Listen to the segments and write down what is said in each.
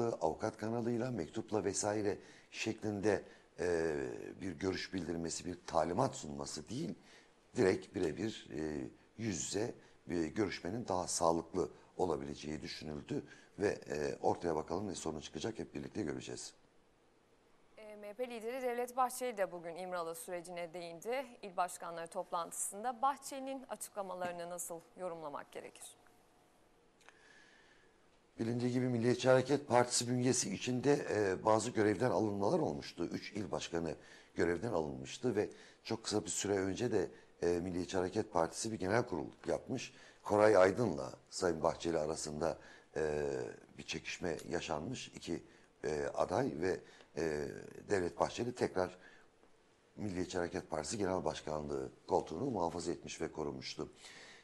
avukat kanalıyla, mektupla vesaire şeklinde e, bir görüş bildirmesi, bir talimat sunması değil, direkt birebir e, yüz yüze bir görüşmenin daha sağlıklı olabileceği düşünüldü ve e, ortaya bakalım ne sorun çıkacak hep birlikte göreceğiz. E, MHP lideri Devlet Bahçeli de bugün İmralı sürecine değindi. İl başkanları toplantısında Bahçeli'nin açıklamalarını nasıl yorumlamak gerekir? Bilindiği gibi Milliyetçi Hareket Partisi bünyesi içinde e, bazı görevden alınmalar olmuştu. Üç il başkanı görevden alınmıştı ve çok kısa bir süre önce de e, Milliyetçi Hareket Partisi bir genel kurul yapmış. Koray Aydın'la Sayın Bahçeli arasında e, bir çekişme yaşanmış. iki e, aday ve e, Devlet Bahçeli tekrar Milliyetçi Hareket Partisi Genel Başkanlığı koltuğunu muhafaza etmiş ve korumuştu.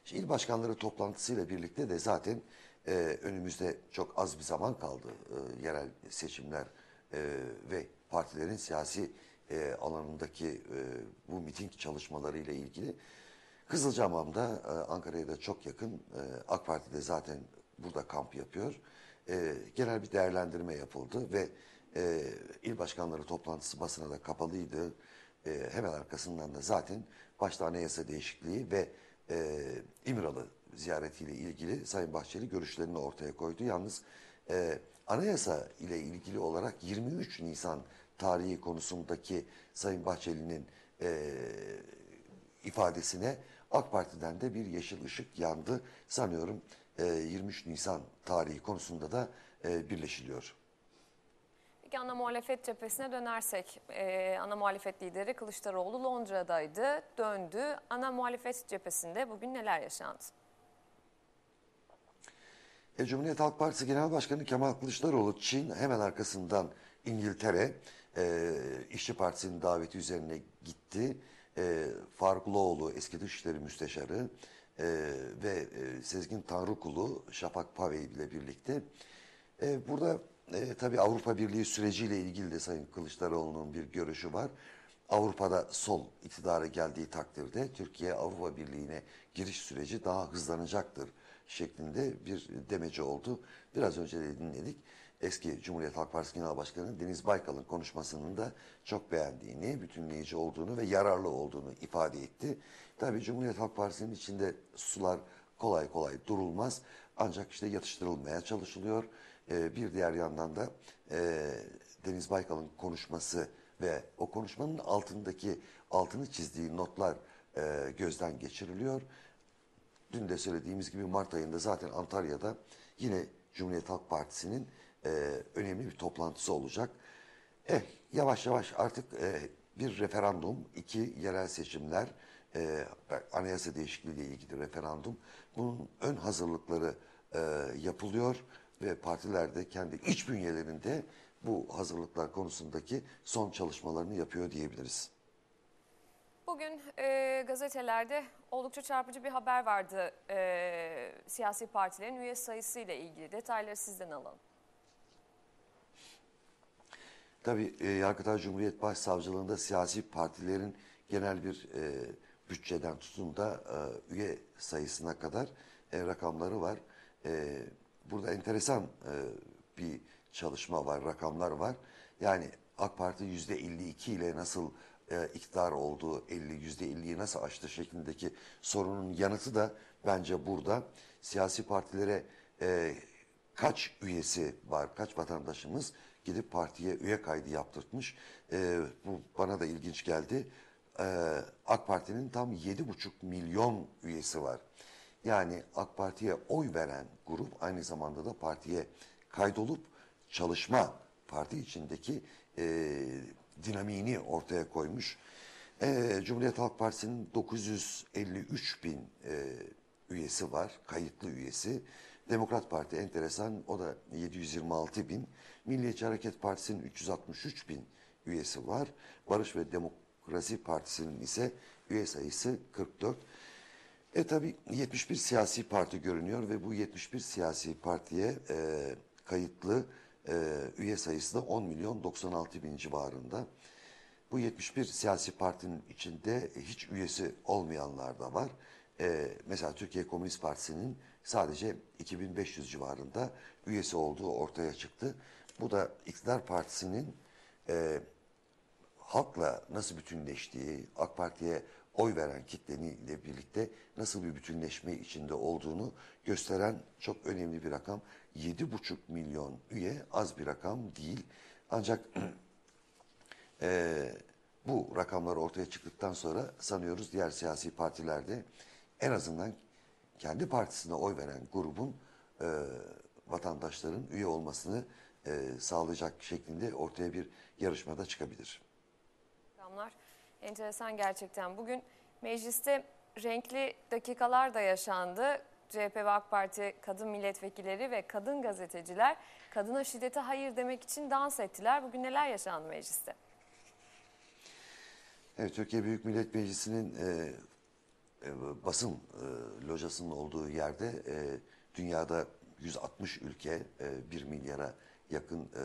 Şimdi il başkanları toplantısıyla birlikte de zaten e, önümüzde çok az bir zaman kaldı e, yerel seçimler e, ve partilerin siyasi e, alanındaki e, bu miting çalışmaları ile ilgili. Kızılcahamam'da, e, Ankara'ya da çok yakın, e, AK Parti de zaten burada kamp yapıyor. E, genel bir değerlendirme yapıldı ve e, il başkanları toplantısı basına da kapalıydı. E, hemen arkasından da zaten başta anayasa değişikliği ve e, İmralı ziyaretiyle ilgili Sayın Bahçeli görüşlerini ortaya koydu. Yalnız e, anayasa ile ilgili olarak 23 Nisan tarihi konusundaki Sayın Bahçeli'nin e, ifadesine AK Parti'den de bir yeşil ışık yandı. Sanıyorum e, 23 Nisan tarihi konusunda da e, birleşiliyor. Peki ana muhalefet cephesine dönersek, e, ana muhalefet lideri Kılıçdaroğlu Londra'daydı, döndü. Ana muhalefet cephesinde bugün neler yaşandı? E, Cumhuriyet Halk Partisi Genel Başkanı Kemal Kılıçdaroğlu Çin hemen arkasından İngiltere e, İşçi Partisi'nin daveti üzerine gitti. E, Faruk Loğlu eski Dışişleri Müsteşarı e, ve e, Sezgin Tanrıkulu Şafak Pavey ile birlikte e, burada e, tabii Avrupa Birliği süreciyle ilgili de Sayın Kılıçdaroğlu'nun bir görüşü var. Avrupa'da sol iktidara geldiği takdirde Türkiye Avrupa Birliği'ne giriş süreci daha hızlanacaktır şeklinde bir demeci oldu. Biraz önce de dinledik. Eski Cumhuriyet Halk Partisi Genel Başkanı Deniz Baykal'ın konuşmasının da çok beğendiğini, bütünleyici olduğunu ve yararlı olduğunu ifade etti. Tabii Cumhuriyet Halk Partisi'nin içinde sular kolay kolay durulmaz. Ancak işte yatıştırılmaya çalışılıyor. Ee, bir diğer yandan da e, Deniz Baykal'ın konuşması ve o konuşmanın altındaki altını çizdiği notlar e, gözden geçiriliyor. Dün de söylediğimiz gibi Mart ayında zaten Antalya'da yine Cumhuriyet Halk Partisi'nin e, önemli bir toplantısı olacak. Eh, yavaş yavaş artık e, bir referandum, iki yerel seçimler, e, anayasa değişikliği ile ilgili referandum. Bunun ön hazırlıkları e, yapılıyor ve partiler de kendi iç bünyelerinde bu hazırlıklar konusundaki son çalışmalarını yapıyor diyebiliriz. Bugün e, gazetelerde oldukça çarpıcı bir haber vardı e, siyasi partilerin üye sayısı ile ilgili. Detayları sizden alalım. Tabii e, Yargıtay Cumhuriyet Başsavcılığında siyasi partilerin genel bir e, bütçeden tutun da e, üye sayısına kadar e, rakamları var. E, burada enteresan e, bir çalışma var, rakamlar var. Yani AK Parti yüzde 52 ile nasıl e, iktidar olduğu 50 yüzde 50'yi nasıl aştı şeklindeki sorunun yanıtı da bence burada siyasi partilere e, kaç üyesi var, kaç vatandaşımız gidip partiye üye kaydı yaptırtmış. E, bu bana da ilginç geldi. E, AK Parti'nin tam 7,5 milyon üyesi var. Yani AK Parti'ye oy veren grup aynı zamanda da partiye kaydolup çalışma parti içindeki e, dinamiğini ortaya koymuş. E, Cumhuriyet Halk Partisi'nin 953 bin e, üyesi var, kayıtlı üyesi. Demokrat Parti enteresan, o da 726 bin. Milliyetçi Hareket Partisi'nin 363 bin üyesi var. Barış ve Demokrasi Partisi'nin ise üye sayısı 44. E tabi 71 siyasi parti görünüyor ve bu 71 siyasi partiye e, kayıtlı e, üye sayısı da 10 milyon 96 bin civarında. Bu 71 siyasi partinin içinde hiç üyesi olmayanlar da var. E, mesela Türkiye Komünist Partisi'nin sadece 2500 civarında üyesi olduğu ortaya çıktı. Bu da iktidar partisinin e, halkla nasıl bütünleştiği, AK Parti'ye oy veren kitleniyle birlikte nasıl bir bütünleşme içinde olduğunu gösteren çok önemli bir rakam. 7,5 milyon üye az bir rakam değil. Ancak Ee, bu rakamlar ortaya çıktıktan sonra sanıyoruz diğer siyasi partilerde en azından kendi partisine oy veren grubun e, vatandaşların üye olmasını e, sağlayacak şeklinde ortaya bir yarışmada çıkabilir. Rakamlar enteresan gerçekten. Bugün mecliste renkli dakikalar da yaşandı. CHP ve AK Parti kadın milletvekilleri ve kadın gazeteciler kadına şiddete hayır demek için dans ettiler. Bugün neler yaşandı mecliste? Evet, Türkiye Büyük Millet Meclisi'nin e, e, basın e, lojasının olduğu yerde e, dünyada 160 ülke, e, 1 milyara yakın e,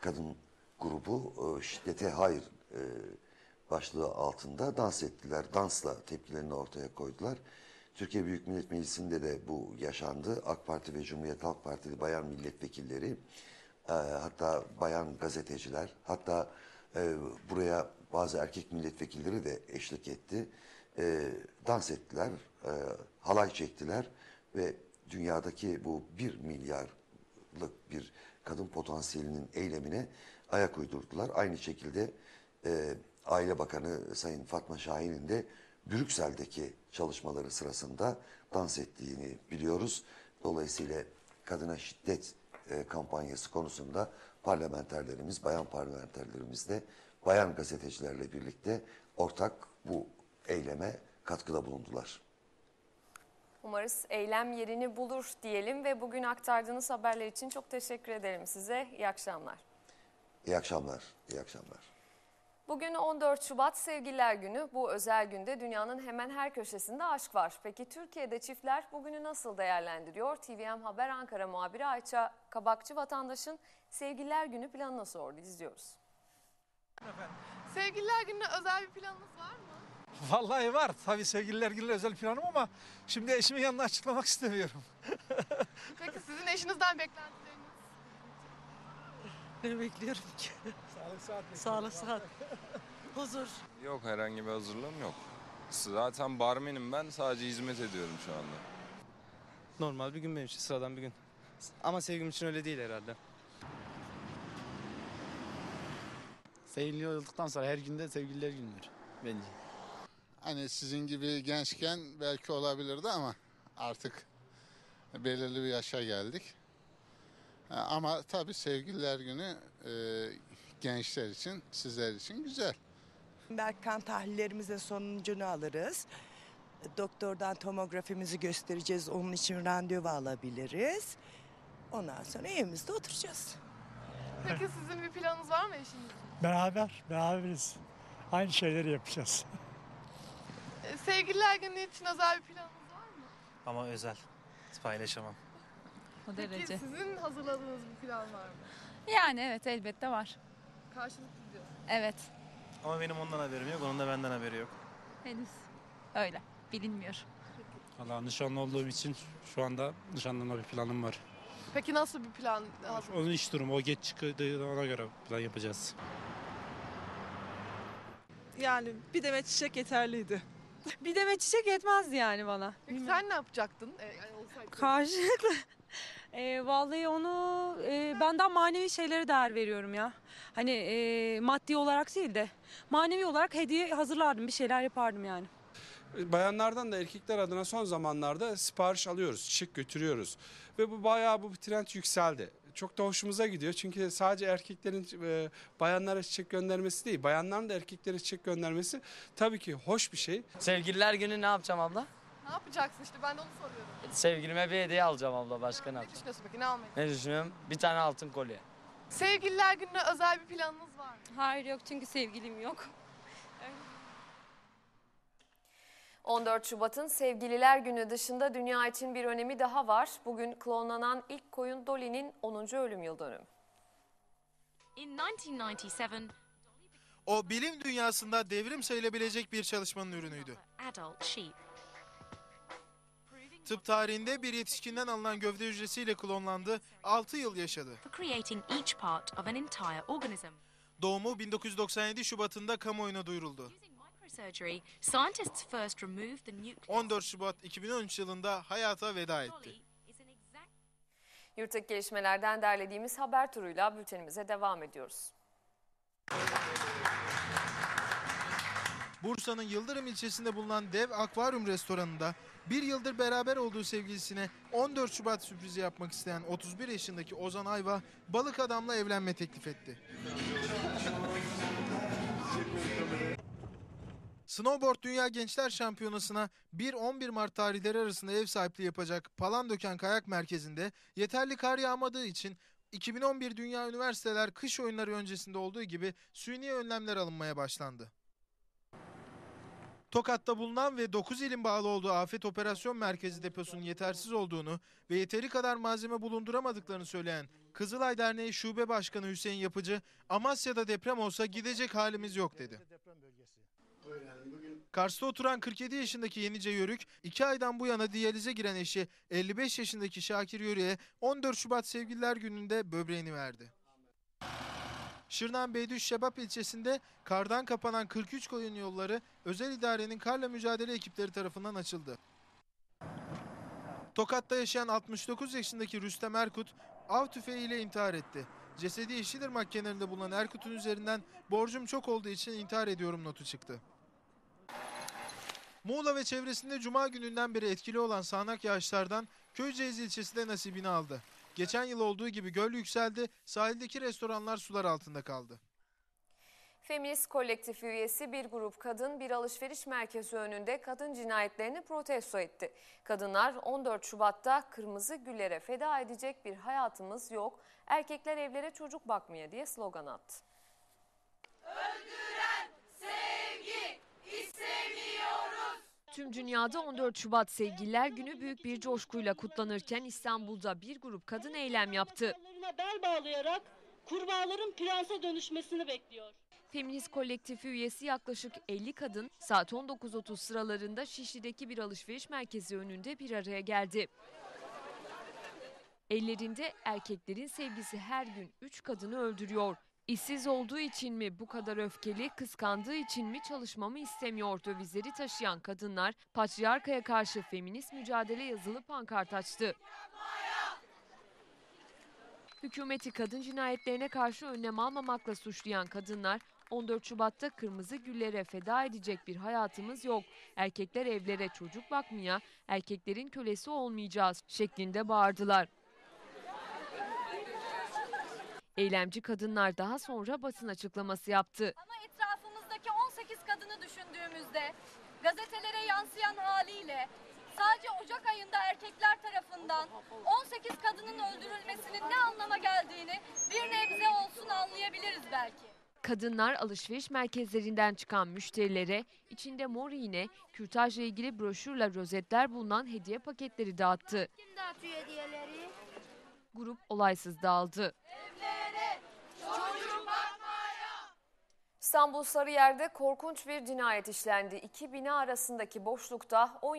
kadın grubu e, şiddete hayır e, başlığı altında dans ettiler. Dansla tepkilerini ortaya koydular. Türkiye Büyük Millet Meclisi'nde de bu yaşandı. AK Parti ve Cumhuriyet Halk Partili bayan milletvekilleri, e, hatta bayan gazeteciler, hatta e, buraya bazı erkek milletvekilleri de eşlik etti. E, dans ettiler, e, halay çektiler ve dünyadaki bu bir milyarlık bir kadın potansiyelinin eylemine ayak uydurdular. Aynı şekilde e, Aile Bakanı Sayın Fatma Şahin'in de Brüksel'deki çalışmaları sırasında dans ettiğini biliyoruz. Dolayısıyla kadına şiddet e, kampanyası konusunda parlamenterlerimiz, bayan parlamenterlerimiz de bayan gazetecilerle birlikte ortak bu eyleme katkıda bulundular. Umarız eylem yerini bulur diyelim ve bugün aktardığınız haberler için çok teşekkür ederim size. İyi akşamlar. İyi akşamlar, iyi akşamlar. Bugün 14 Şubat Sevgililer Günü. Bu özel günde dünyanın hemen her köşesinde aşk var. Peki Türkiye'de çiftler bugünü nasıl değerlendiriyor? TVM Haber Ankara muhabiri Ayça Kabakçı vatandaşın Sevgililer Günü planını sordu. İzliyoruz. Sevgililer gününe özel bir planınız var mı? Vallahi var. Tabii sevgililer günü özel planım ama şimdi eşimin yanına açıklamak istemiyorum. Peki sizin eşinizden beklentileriniz? Ne bekliyorum ki? Sağlık saat Sağlık sıhhat. Huzur. Yok herhangi bir hazırlığım yok. Zaten barmenim ben sadece hizmet ediyorum şu anda. Normal bir gün benim için sıradan bir gün. Ama sevgim için öyle değil herhalde. Sevgili olduktan sonra her günde sevgililer günüdür bence. Hani sizin gibi gençken belki olabilirdi ama artık belirli bir yaşa geldik. Ha, Ama tabii sevgililer günü e, gençler için, sizler için güzel. Belki kan tahlillerimizin sonucunu alırız. Doktordan tomografimizi göstereceğiz. Onun için randevu alabiliriz. Ondan sonra evimizde oturacağız. Peki sizin bir planınız var mı eşinizin? Beraber, beraberiz. Aynı şeyleri yapacağız. Ee, Sevgililer günü için özel bir planınız var mı? Ama özel. Paylaşamam. O Peki derece. sizin hazırladığınız bir plan var mı? Yani evet elbette var. Karşılıklı diyor. Evet. Ama benim ondan haberim yok, onun da benden haberi yok. Henüz öyle. Bilinmiyor. Valla nişanlı olduğum için şu anda nişanlanma bir planım var. Peki nasıl bir plan hazır? Onun iş durumu, o geç çıktığı ona göre plan yapacağız. Yani bir demet çiçek yeterliydi. Bir demet çiçek yetmezdi yani bana. Peki sen ne yapacaktın? Ee, yani olsaydı. Karşılıklı. E, vallahi onu e, benden manevi şeylere değer veriyorum ya. Hani e, maddi olarak değil de manevi olarak hediye hazırlardım bir şeyler yapardım yani. Bayanlardan da erkekler adına son zamanlarda sipariş alıyoruz, çiçek götürüyoruz. Ve bu bayağı bu trend yükseldi. Çok da hoşumuza gidiyor çünkü sadece erkeklerin e, bayanlara çiçek göndermesi değil, bayanların da erkeklere çiçek göndermesi tabii ki hoş bir şey. Sevgililer günü ne yapacağım abla? Ne yapacaksın işte ben de onu soruyorum. Sevgilime bir hediye alacağım abla, başka ne Ne yapacağım? düşünüyorsun peki ne almayı? Ne düşünüyorum? Bir tane altın kolye. Sevgililer gününe özel bir planınız var mı? Hayır yok çünkü sevgilim yok. 14 Şubat'ın Sevgililer Günü dışında dünya için bir önemi daha var. Bugün klonlanan ilk koyun Dolly'nin 10. ölüm yıl dönümü. In 1997, O bilim dünyasında devrim sayılabilecek bir çalışmanın ürünüydü. adult sheep. Tıp tarihinde bir yetişkinden alınan gövde hücresiyle klonlandı, 6 yıl yaşadı. Doğumu 1997 Şubat'ında kamuoyuna duyuruldu. Microsurgery, scientists first removed the nucleus 14 Şubat 2013 yılında hayata veda etti. Yurttaki gelişmelerden derlediğimiz haber turuyla bültenimize devam ediyoruz. Bursa'nın Yıldırım ilçesinde bulunan dev akvaryum restoranında bir yıldır beraber olduğu sevgilisine 14 Şubat sürprizi yapmak isteyen 31 yaşındaki Ozan Ayva balık adamla evlenme teklif etti. Snowboard Dünya Gençler Şampiyonası'na 1-11 Mart tarihleri arasında ev sahipliği yapacak Palandöken Kayak Merkezi'nde yeterli kar yağmadığı için 2011 Dünya Üniversiteler kış oyunları öncesinde olduğu gibi suni önlemler alınmaya başlandı. Tokat'ta bulunan ve 9 ilin bağlı olduğu Afet Operasyon Merkezi deposunun yetersiz olduğunu ve yeteri kadar malzeme bulunduramadıklarını söyleyen Kızılay Derneği Şube Başkanı Hüseyin Yapıcı, Amasya'da deprem olsa gidecek halimiz yok dedi. Kars'ta oturan 47 yaşındaki Yenice Yörük, 2 aydan bu yana diyalize giren eşi 55 yaşındaki Şakir Yörük'e 14 Şubat Sevgililer Günü'nde böbreğini verdi. Şırnan Beydüş Şebap ilçesinde kardan kapanan 43 koyun yolları özel idarenin karla mücadele ekipleri tarafından açıldı. Tokat'ta yaşayan 69 yaşındaki Rüstem Erkut av tüfeğiyle intihar etti. Cesedi Yeşilırmak kenarında bulunan Erkut'un üzerinden borcum çok olduğu için intihar ediyorum notu çıktı. Muğla ve çevresinde cuma gününden beri etkili olan sağanak yağışlardan Köyceğiz ilçesi de nasibini aldı. Geçen yıl olduğu gibi göl yükseldi, sahildeki restoranlar sular altında kaldı. Feminist kolektif üyesi bir grup kadın bir alışveriş merkezi önünde kadın cinayetlerini protesto etti. Kadınlar 14 Şubat'ta kırmızı güllere feda edecek bir hayatımız yok, erkekler evlere çocuk bakmaya diye slogan attı. Tüm dünyada 14 Şubat Sevgililer Günü büyük bir coşkuyla kutlanırken İstanbul'da bir grup kadın eylem yaptı. Bel bağlayarak kurbağaların prense dönüşmesini bekliyor. Feminist kolektifi üyesi yaklaşık 50 kadın saat 19.30 sıralarında Şişli'deki bir alışveriş merkezi önünde bir araya geldi. Ellerinde erkeklerin sevgisi her gün 3 kadını öldürüyor. İşsiz olduğu için mi bu kadar öfkeli, kıskandığı için mi çalışmamı istemiyor dövizleri taşıyan kadınlar patriarkaya karşı feminist mücadele yazılı pankart açtı. Hükümeti kadın cinayetlerine karşı önlem almamakla suçlayan kadınlar 14 Şubat'ta kırmızı güllere feda edecek bir hayatımız yok. Erkekler evlere çocuk bakmaya, erkeklerin kölesi olmayacağız şeklinde bağırdılar. Eylemci kadınlar daha sonra basın açıklaması yaptı. Ama etrafımızdaki 18 kadını düşündüğümüzde gazetelere yansıyan haliyle sadece Ocak ayında erkekler tarafından 18 kadının öldürülmesinin ne anlama geldiğini bir nebze olsun anlayabiliriz belki. Kadınlar alışveriş merkezlerinden çıkan müşterilere içinde mor iğne, kürtajla ilgili broşürle rozetler bulunan hediye paketleri dağıttı. Kim dağıtıyor hediyeleri? Grup olaysız dağıldı. İstanbul Sarıyer'de korkunç bir cinayet işlendi. İki bina arasındaki boşlukta 10